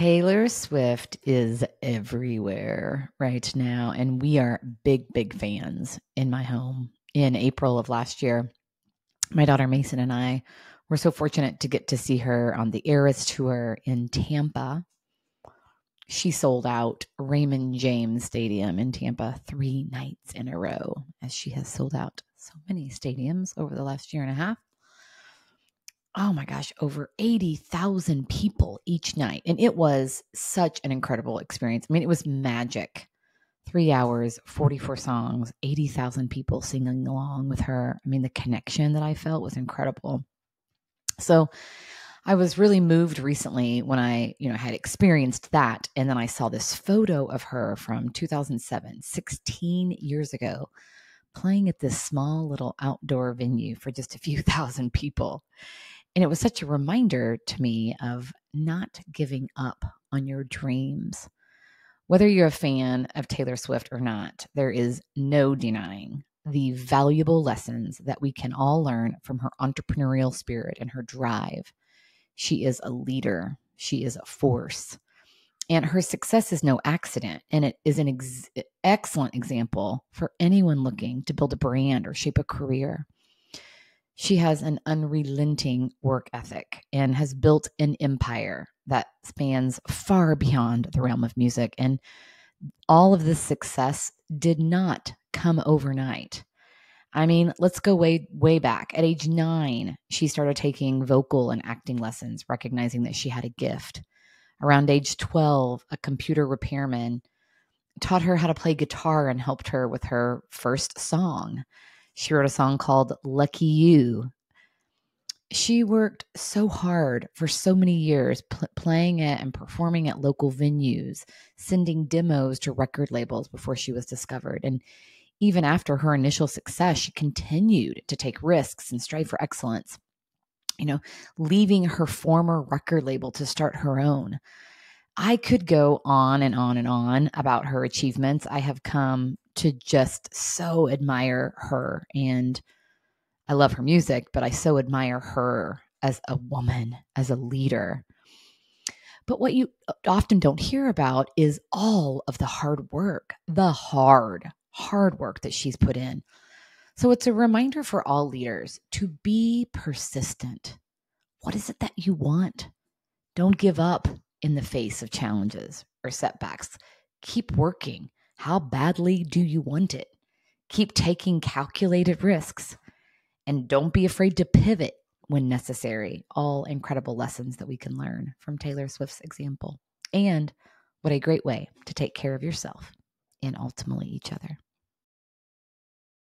Taylor Swift is everywhere right now, and we are big, big fans in my home. In April of last year, my daughter Mason and I were so fortunate to get to see her on the Eras tour in Tampa. She sold out Raymond James Stadium in Tampa three nights in a row, as she has sold out so many stadiums over the last year and a half oh my gosh, over 80,000 people each night. And it was such an incredible experience. I mean, it was magic. Three hours, 44 songs, 80,000 people singing along with her. I mean, the connection that I felt was incredible. So I was really moved recently when I, you know, had experienced that. And then I saw this photo of her from 2007, 16 years ago, playing at this small little outdoor venue for just a few thousand people. And it was such a reminder to me of not giving up on your dreams. Whether you're a fan of Taylor Swift or not, there is no denying the valuable lessons that we can all learn from her entrepreneurial spirit and her drive. She is a leader, she is a force. And her success is no accident. And it is an ex- excellent example for anyone looking to build a brand or shape a career. She has an unrelenting work ethic and has built an empire that spans far beyond the realm of music. And all of this success did not come overnight. I mean, let's go way, way back. At age nine, she started taking vocal and acting lessons, recognizing that she had a gift. Around age 12, a computer repairman taught her how to play guitar and helped her with her first song. She wrote a song called Lucky You. She worked so hard for so many years, pl- playing it and performing at local venues, sending demos to record labels before she was discovered. And even after her initial success, she continued to take risks and strive for excellence. You know, leaving her former record label to start her own. I could go on and on and on about her achievements. I have come to just so admire her. And I love her music, but I so admire her as a woman, as a leader. But what you often don't hear about is all of the hard work, the hard, hard work that she's put in. So it's a reminder for all leaders to be persistent. What is it that you want? Don't give up in the face of challenges or setbacks. Keep working. How badly do you want it? Keep taking calculated risks and don't be afraid to pivot when necessary. All incredible lessons that we can learn from Taylor Swift's example. And what a great way to take care of yourself and ultimately each other.